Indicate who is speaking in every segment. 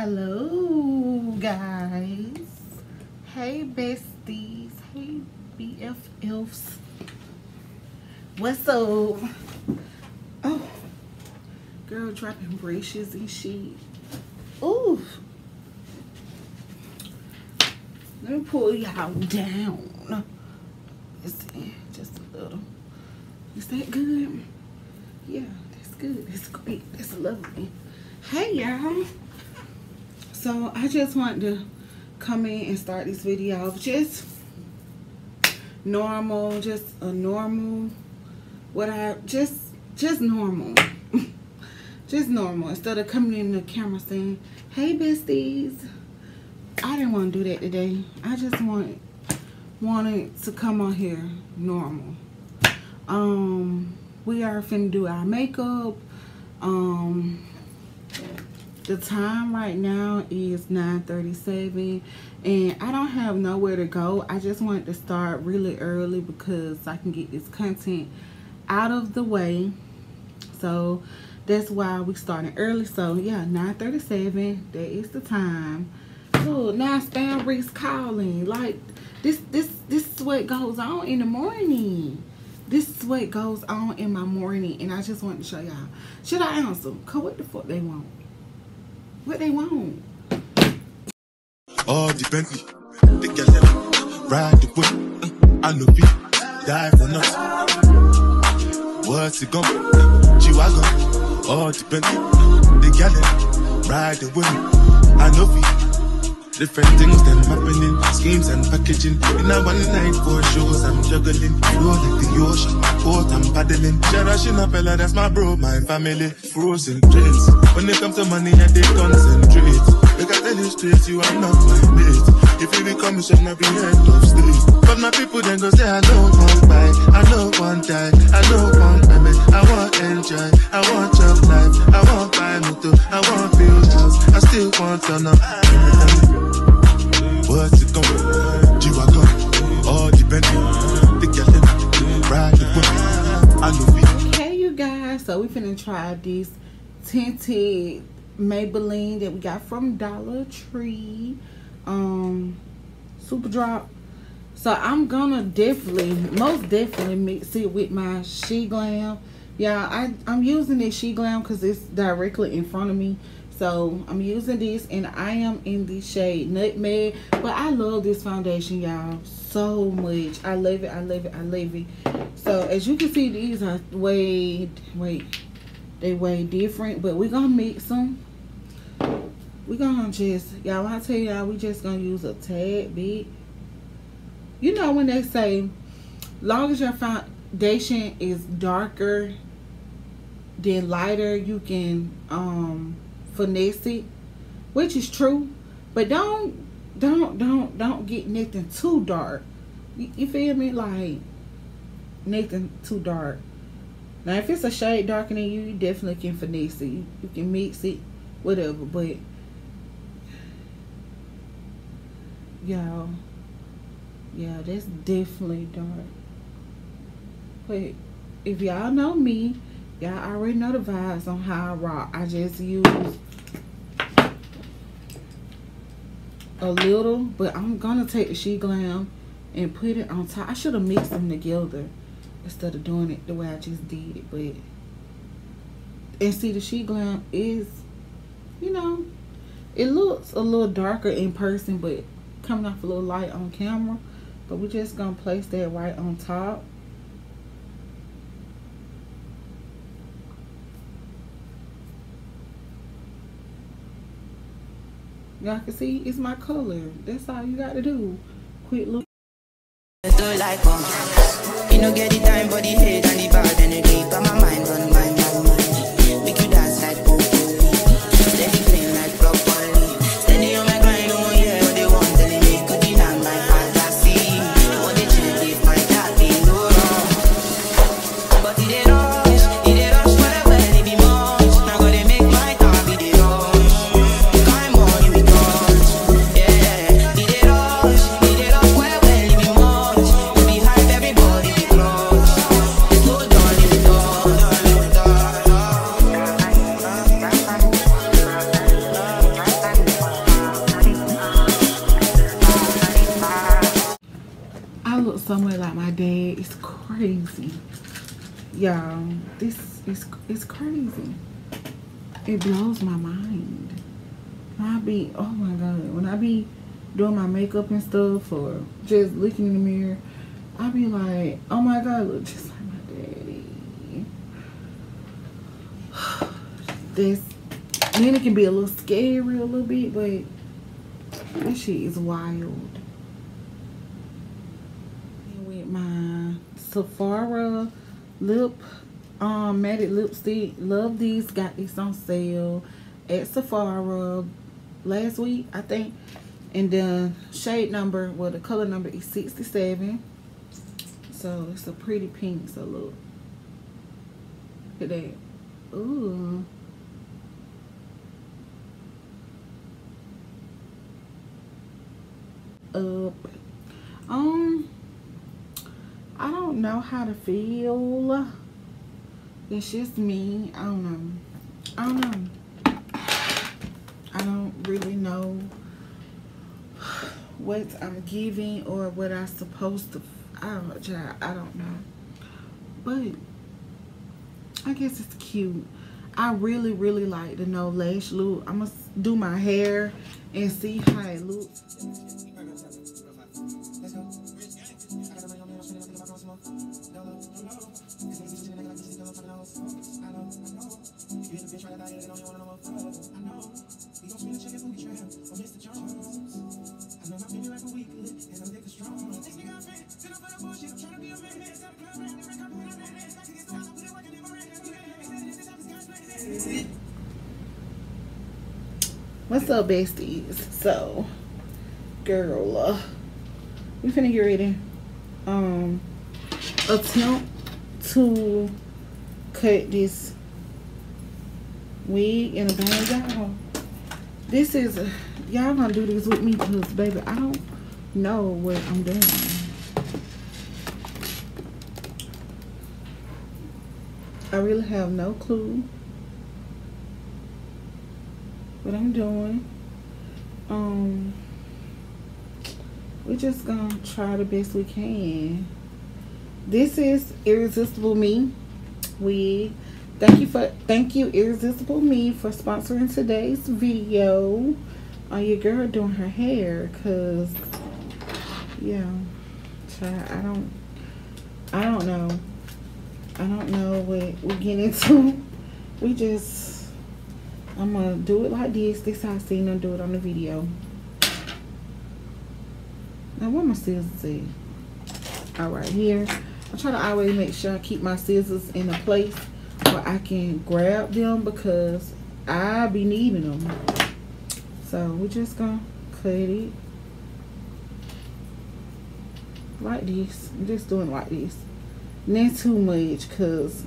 Speaker 1: Hello, guys. Hey, besties. Hey, BFFs. What's up? Oh, girl dropping brushes and shit. Ooh. Let me pull y'all down. Let's see, just a little. Is that good? Yeah, that's good. That's great. That's lovely. Hey, y'all. So, I just wanted to come in and start this video just normal, just a normal, what I, just, just normal. just normal. Instead of coming in the camera saying, hey, besties. I didn't want to do that today. I just want, wanted to come on here normal. Um, we are finna do our makeup. Um, the time right now is 9:37, and I don't have nowhere to go. I just wanted to start really early because I can get this content out of the way. So that's why we starting early. So yeah, 9:37. That is the time. Oh, now spam Reese calling. Like this, this, this is what goes on in the morning. This is what goes on in my morning, and I just want to show y'all. Should I answer? Cause what the fuck they want? What they want?
Speaker 2: All the Bentley, the girl ride the whip. Uh, I know people die for nothing. What's it gon' G-Wagon, all the Bentley, the them ride the whip. Uh, I know people. Different things them happening, schemes and packaging. In a one night, four shows, I'm juggling. Like the ocean, port, I'm paddling. Sharashina fella, that's my bro, my family. Frozen dreams. When it comes to money, I they concentrate. Look, tell you straight, you are not my mate. If you become a shame, I be head of street. But my people then go say, I don't want buy, I don't want die, I don't want payment, I want enjoy, I want job life, I want buy motor, I want house, I still want to know. G-Wagon, all Bentley, the them, ride the I know.
Speaker 1: Okay, you guys. So we finna try this tinted Maybelline that we got from Dollar Tree. Um, Super Drop. So I'm gonna definitely, most definitely mix it with my SHEGLAM. Yeah, I, I'm using this SHEGLAM because it's directly in front of me. So I'm using this and I am in the shade Nutmeg. But I love this foundation, y'all, so much. I love it, I love it, I love it. So as you can see, these are way, wait, they way different. But we're to mix them. We're to just, y'all, I tell y'all, we just to use a tad bit. You know when they say, long as your foundation is darker than lighter, you can um finesse it, which is true. But don't, don't, don't, don't get nothing too dark. You, you feel me? Like nothing too dark. Now, if it's a shade darker than you, you definitely can finesse it. You, you can mix it, whatever. But y'all, yeah, that's definitely dark. But if y'all know me, y'all already know the vibes on how I rock. I just use a little, but I'm gonna take the SHEGLAM and put it on top. I should have mixed them together instead of doing it the way I just did it. But and see, the SHEGLAM is, you know, it looks a little darker in person, but coming off a little light on camera. But we're just gonna place that right on top. Y'all can see it's my color. That's all you got to do. Quit looking.
Speaker 3: It
Speaker 1: blows my mind. I be, oh my God, when I be doing my makeup and stuff or just looking in the mirror, I be like, oh my God, look just like my daddy. This, then it can be a little scary a little bit, but this shit is wild. And With my Sephora lip um matte lipstick love these got these on sale at Sephora last week I think. And the shade number well the color number is 67 so it's a pretty pink so look. Look at that. Ooh. Up. Um I don't know how to feel it's just me. I don't know. I don't know. I don't really know what I'm giving or what I'm supposed to. I don't know. I don't know. But I guess it's cute. I really, really like the no lash look. I'm going to do my hair and see how it looks. What's up, besties? So, girl, uh, we finna get ready. Um, attempt to cut this wig in a bang, y'all. This is, y'all gonna do this with me because, baby, I don't know what I'm doing. I really have no clue what I'm doing. Um, we're just gonna try the best we can. This is Irresistible Me. We thank you for thank you Irresistible Me for sponsoring today's video on your girl doing her hair cause yeah I don't I don't know I don't know what we get into we just I'm gonna do it like this. This how I seen them do it on the video. Now where my scissors at? All right, here. I try to always make sure I keep my scissors in a place where I can grab them because I be needing them. So we're just gonna cut it like this. I'm just doing like this. Not too much because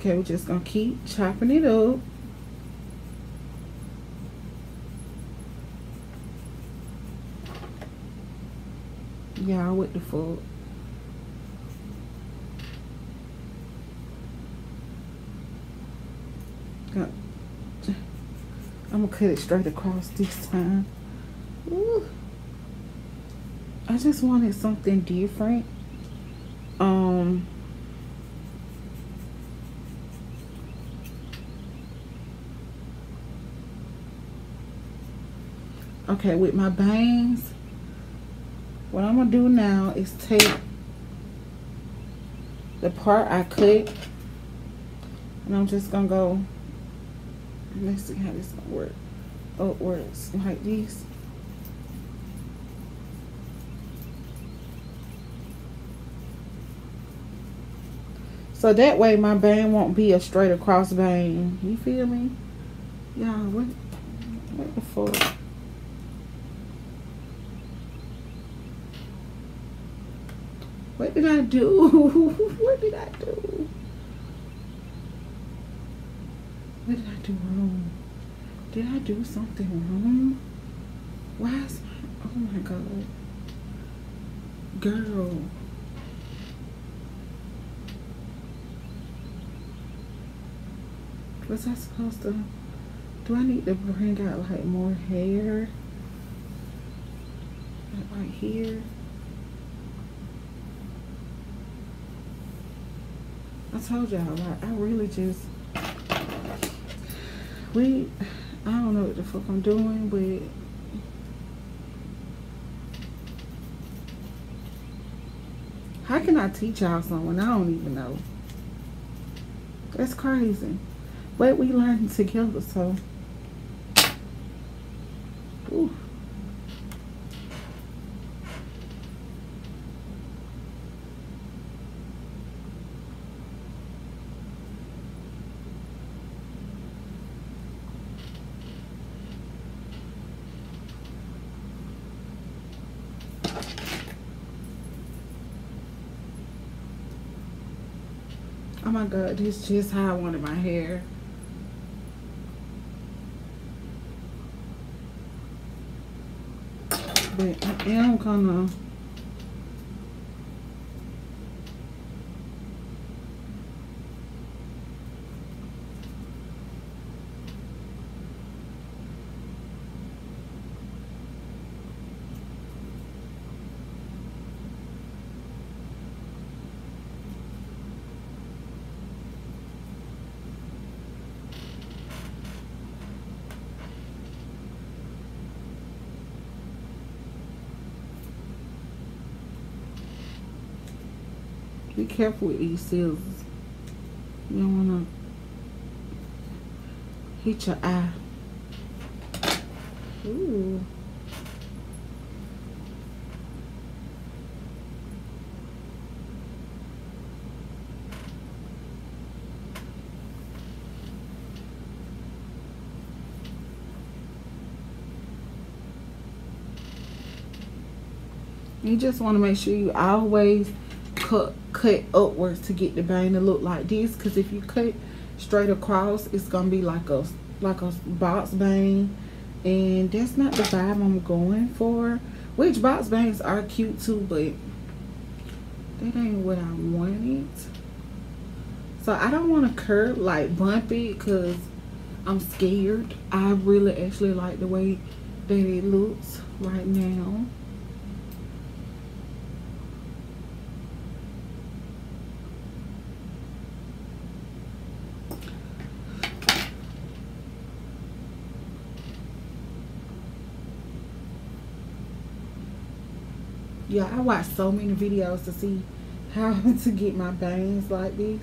Speaker 1: Okay, we're just gonna keep chopping it up. Y'all with the food. I'm gonna cut it straight across this time. Ooh. I just wanted something different. Um okay with my bangs what I'm gonna do now is take the part I cut and I'm just gonna go let's see how this gonna work. Oh works like this. So that way my bang won't be a straight across bang. You feel me? Yeah what what the fuck What did I do? what did I do? What did I do wrong? Did I do something wrong? Why is my, oh my God. Girl. Was I supposed to Do I need to bring out like more hair? Like right here. I told y'all, I really just, we, I don't know what the fuck I'm doing, but how can I teach y'all something? I don't even know. That's crazy. But we learned together, so. Ooh. Oh my god, this is just how I wanted my hair. But I am gonna Be careful with these scissors. You don't wanna hit your eye. Ooh. You just want to make sure you always cut cut upwards to get the bang to look like this. Because if you cut straight across it's gonna be like a like a box bang. And that's not the vibe I'm going for. Which box bangs are cute too but that ain't what I wanted. So I don't want to curl like bump it because I'm scared. I really actually like the way that it looks right now yeah i watched so many videos to see how to get my bangs like this.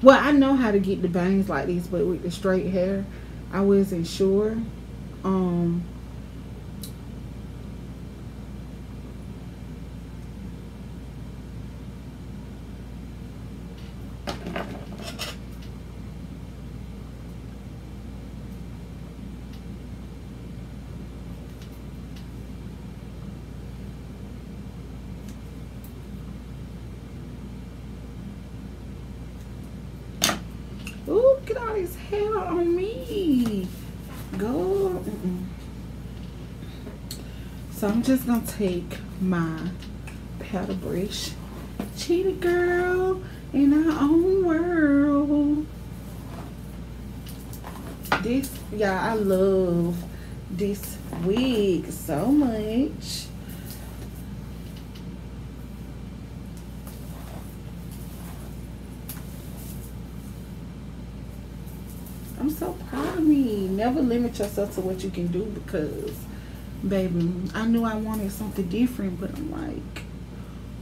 Speaker 1: Well i know how to get the bangs like this but with the straight hair i wasn't sure. Um Ooh, get all this hair on me. Go. Mm -mm. So I'm just gonna take my paddle brush. Cheetah girl in our own world. This, yeah, I love this wig so much. I'm so proud of me. Never limit yourself to what you can do because, baby, I knew I wanted something different, but I'm like,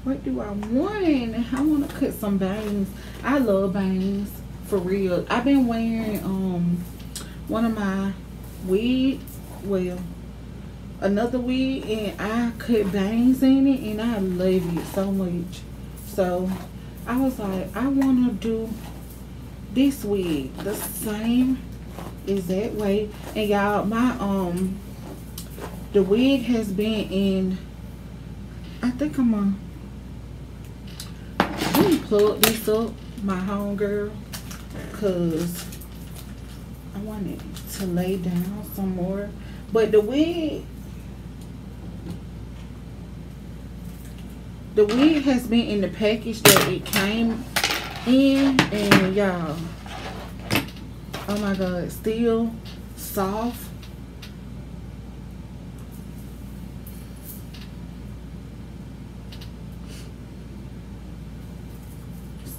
Speaker 1: what do I want? I want to cut some bangs. I love bangs, for real. I've been wearing um one of my wigs, well, another wig, and I cut bangs in it, and I love it so much. So, I was like, I want to do this wig the same exact way and y'all my um the wig has been in I think I'm gonna let me plug this up my home girl cause I want it to lay down some more but the wig the wig has been in the package that it came in and y'all oh my god still soft.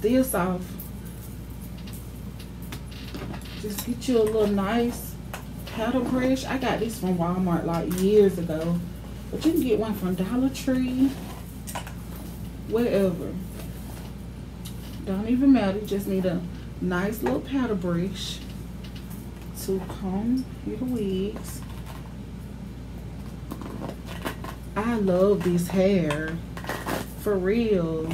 Speaker 1: Still soft. Just get you a little nice paddle brush. I got this from Walmart like years ago. But you can get one from Dollar Tree. Wherever. Don't even matter. You just need a nice little paddle brush to comb your wigs. I love this hair. For real.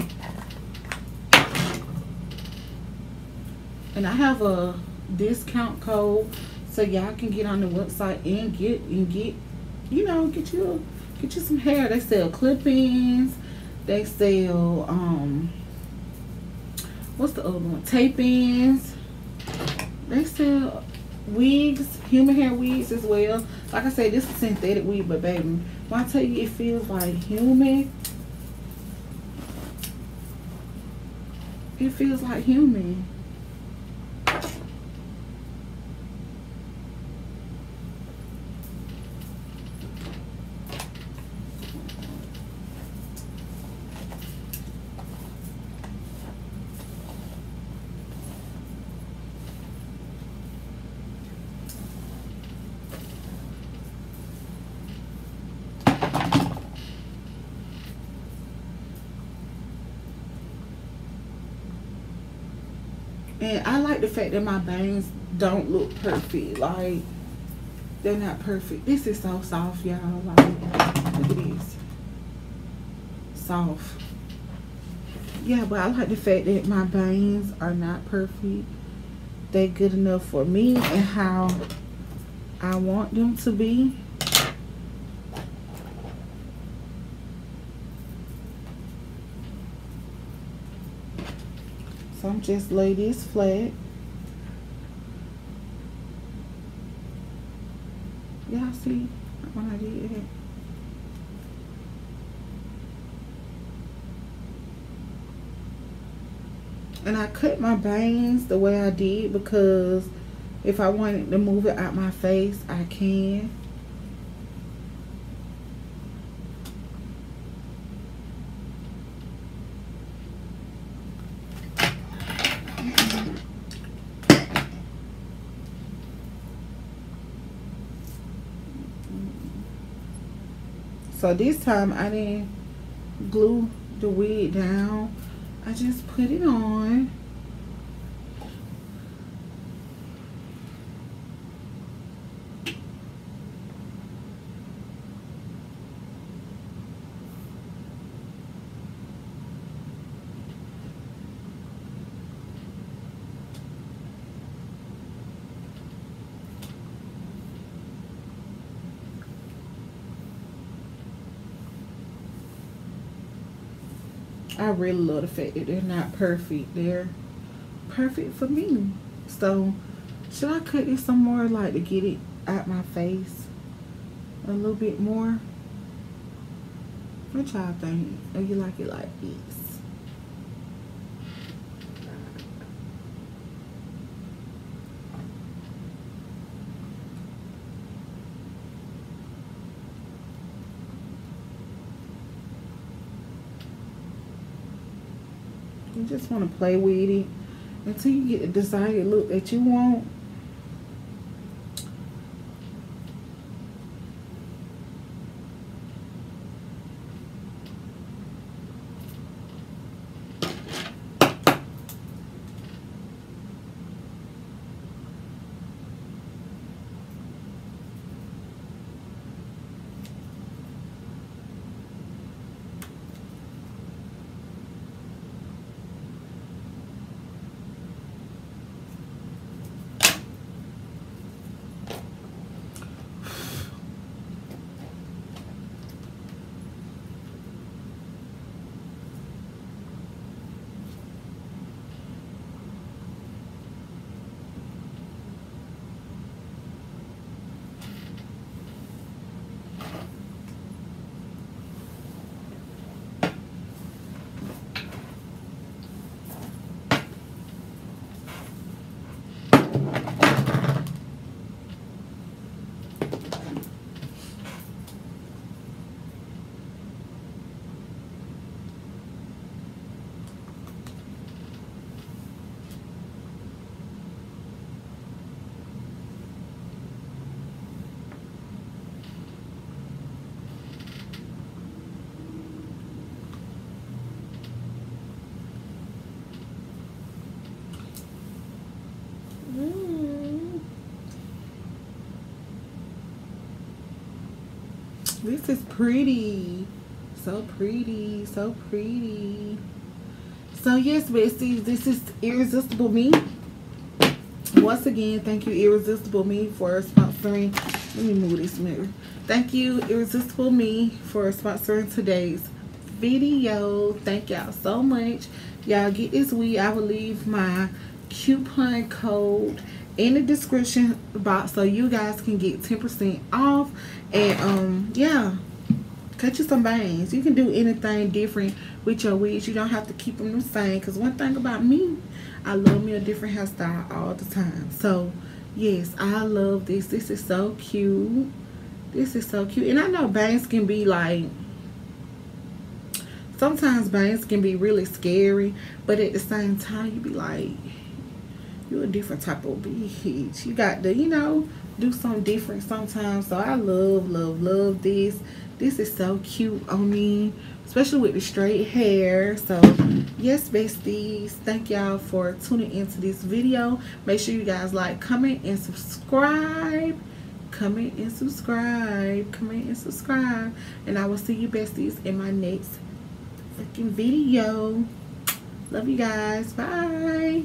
Speaker 1: And I have a discount code so y'all can get on the website and get and get you know get you get you some hair. They sell clip-ins they sell um what's the other one? Tape-ins. They sell wigs human hair wigs as well. Like i said this is synthetic wig but baby when i tell you it feels like human it feels like human And I like the fact that my bangs don't look perfect. Like, they're not perfect. This is so soft, y'all. Like, look at this. Soft. Yeah, but I like the fact that my bangs are not perfect. They're good enough for me and how I want them to be. So I'm just lay this flat. Y'all see when I did it? And I cut my bangs the way I did because if I wanted to move it out my face, I can. So this time I didn't glue the wig down. I just put it on. I really love the fact that they're not perfect. They're perfect for me. So, should I cut this some more, like to get it out my face a little bit more? What y'all think? Or you like it like this? You just want to play with it until you get the desired look that you want. This is pretty. So pretty. So pretty. So yes, besties, this is Irresistible Me. Once again, thank you, Irresistible Me, for sponsoring. Let me move this mirror. Thank you, Irresistible Me, for sponsoring today's video. Thank y'all so much. Y'all get this weed. I will leave my coupon code in the description box so you guys can get 10% off. And um, yeah, cut you some bangs. You can do anything different with your wigs. You don't have to keep them the same. Because one thing about me, I love me a different hairstyle all the time. So, yes, I love this. This is so cute. This is so cute. And I know bangs can be like, sometimes bangs can be really scary. But at the same time, you be like, you're a different type of bitch. You got to, you know, do something different sometimes. So I love, love, love this. This is so cute on me, especially with the straight hair. So yes, besties, thank y'all for tuning into this video. Make sure you guys like, comment, and subscribe. Comment and subscribe. Comment and subscribe. And I will see you besties in my next fucking video. Love you guys. Bye.